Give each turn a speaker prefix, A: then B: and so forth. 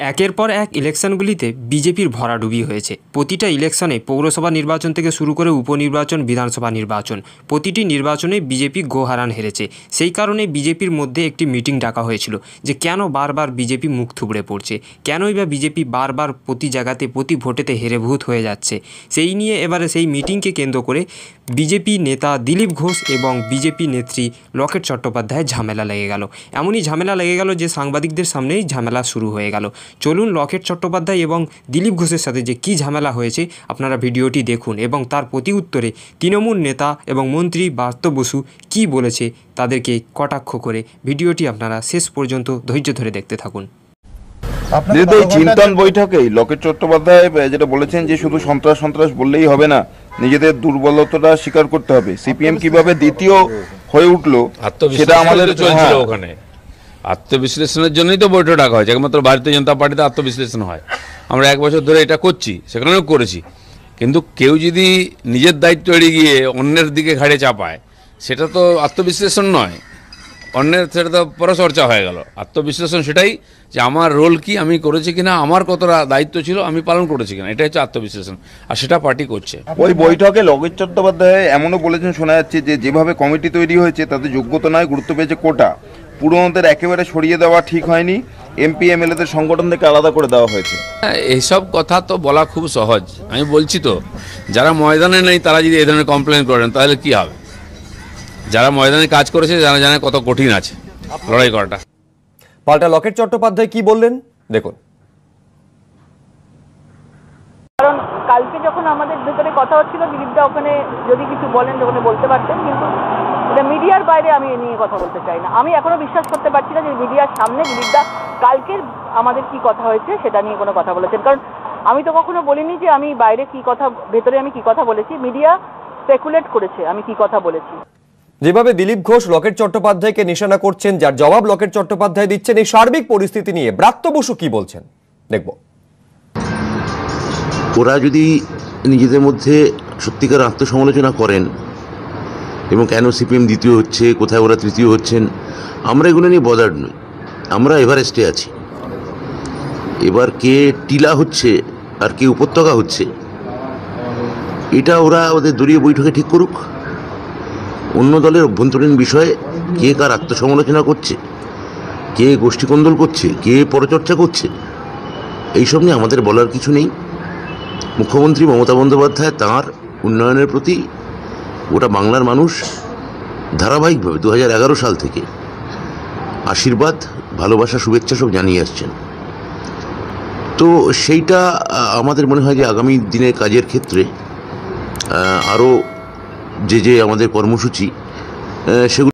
A: একের পর এক ইলেকশনগুলিতে বিজেপির ভরাডুবি হয়েছে। প্রতিটা ইলেকশনে পৌরসভা নির্বাচন থেকে শুরু করে উপনির্বাচন, বিধানসভা নির্বাচন। প্রতিটি নির্বাচনে বিজেপি গোহারান হেরেছে। সেই কারণে বিজেপির মধ্যে একটি মিটিং ডাকা হয়েছিল যে কেন বারবার বিজেপি মুখ থুবড়ে পড়ছে? কেনই বা বিজেপি বারবার প্রতি জায়গাতে, প্রতি ভোটেতে হেরেভূত হয়ে যাচ্ছে? সেই নিয়ে এবারে সেই মিটিংকে কেন্দ্র করে বিজেপি নেতা দিলীপ ঘোষ এবং বিজেপি নেত্রী লকেট চট্টোপাধ্যায়ের ঝামেলা লেগে গেল। এমনই ঝামেলা লেগে গেল যে সাংবাদিকদের সামনেই ঝামেলা শুরু হয়ে গেল। চলুন লকেট চট্টোপাধ্যায় এবং দিলীপ ঘোষের সাথে যে কী ঝামেলা হয়েছে আপনারা ভিডিওটি দেখুন এবং তার প্রতি উত্তরে তৃণমূল নেতা এবং মন্ত্রী বার্ত বসু কী বলেছে তাদেরকে কটাক্ষ করে ভিডিওটি আপনারা শেষ পর্যন্ত ধৈর্য ধরে দেখতে থাকুন।
B: এই চিন্তন বৈঠকেই লকেট চট্টোপাধ্যায় যেটা বলেছেন যে শুধু সন্ত্রাস সন্ত্রাস বললেই হবে না নিজেদের দুর্বলতাটা স্বীকার করতে হবে। সিপিএম কীভাবে দ্বিতীয় হয়ে উঠল। সেটা আমাদের হ্যাঁ,
C: ওখানে। আত্মবিশ্লেষণের জন্যই তো বৈঠক ডাকা হয়েছে। একমাত্র ভারতীয় জনতা পার্টিতে আত্মবিশ্লেষণ হয়। আমরা এক বছর ধরে এটা করছি, সেখানেও করেছি। কিন্তু কেউ যদি নিজের দায়িত্ব এড়িয়ে গিয়ে অন্যের দিকে ঘাড়ে চাপায়, সেটা তো আত্মবিশ্লেষণ নয়। অন্যের সেটা তো পরচর্চা হয়ে গেল। আত্মবিশ্লেষণ সেটাই যে আমার রোল কি, আমি করেছি কিনা, আমার কতটা দায়িত্ব ছিল, আমি পালন করেছি কিনা এটা হচ্ছে আত্মবিশ্লেষণ। আর সেটা পার্টি করছে।
B: ওই বৈঠকে লকেট চট্টোপাধ্যায় এমনও বলেছেন, শোনা যাচ্ছে যে যেভাবে কমিটি তৈরি হয়েছে, তাতে যোগ্যতা নয়, গুরুত্ব পেয়েছে কোটা। পুরনোদের একেবারে সরিয়ে দেওয়া ঠিক হয়নি। এমপি এমএলএদের সংগঠন থেকে আলাদা করে দেওয়া হয়েছে।
C: হ্যাঁ, এইসব কথা তো বলা খুব সহজ। আমি বলছি তো যারা ময়দানে নেই তারা যদি এই ধরনের কমপ্লেন করেন তাহলে কি হবে? যারা ময়দানে কাজ করেছে যারা জানে কত কঠিন আছে। লড়াই করাটা।
D: পাল্টা লকেট চট্টোপাধ্যায় কি বললেন? দেখুন।
E: কারণ কালকে যখন আমাদের ভেতরে কথা হচ্ছিল দিলীপদা ওখানে যদি কিছু বলেন ওখানে বলতে পারতেন কিন্তু এটা মিডিয়ার বাইরে আমি এ নিয়ে কথা বলতে চাই না। আমি এখনও বিশ্বাস করতে পারছি না যে মিডিয়ার সামনে দিলীপদা কালকের আমাদের কি কথা হয়েছে সেটা নিয়ে কোনো কথা বলেছেন। কারণ আমি তো কখনো বলিনি যে আমি বাইরে কি কথা ভেতরে আমি কি কথা বলেছি। মিডিয়া স্পেকুলেট করেছে আমি কি কথা বলেছি।
D: যেভাবে দিলীপ ঘোষ লকেট চট্টোপাধ্যায়কে নিশানা করছেন যার জবাব লকেট চট্টোপাধ্যায় দিচ্ছেন এই সার্বিক পরিস্থিতি নিয়ে ব্রাত্য বসু কি বলছেন? দেখব।
F: ওরা যদি নিজেদের মধ্যে সত্যিকার আত্মসমালোচনা করেন এবং কেন সিপিএম দ্বিতীয় হচ্ছে, কোথায় ওরা তৃতীয় হচ্ছেন, আমরা এগুলো নিয়ে বদার্ড নই। আমরা এভারেস্টে আছি। এবার কে টিলা হচ্ছে আর কে উপত্যকা হচ্ছে, এটা ওরা ওদের দলীয় বৈঠকে ঠিক করুক। অন্য দলের অভ্যন্তরীণ বিষয়ে কে কার আত্মসমালোচনা করছে, কে গোষ্ঠীকন্দল করছে, কে পরচর্চা করছে, এইসব নিয়ে আমাদের বলার কিছু নেই। মুখ্যমন্ত্রী মমতা বন্দ্যোপাধ্যায় তাঁর উন্নয়নের প্রতি গোটা বাংলার মানুষ ধারাবাহিকভাবে দু হাজার এগারো সাল থেকে আশীর্বাদ, ভালোবাসা, শুভেচ্ছা সব জানিয়ে আসছেন। তো সেইটা আমাদের মনে হয় যে আগামী দিনের কাজের ক্ষেত্রে আরও যে যে আমাদের কর্মসূচি সেগুলো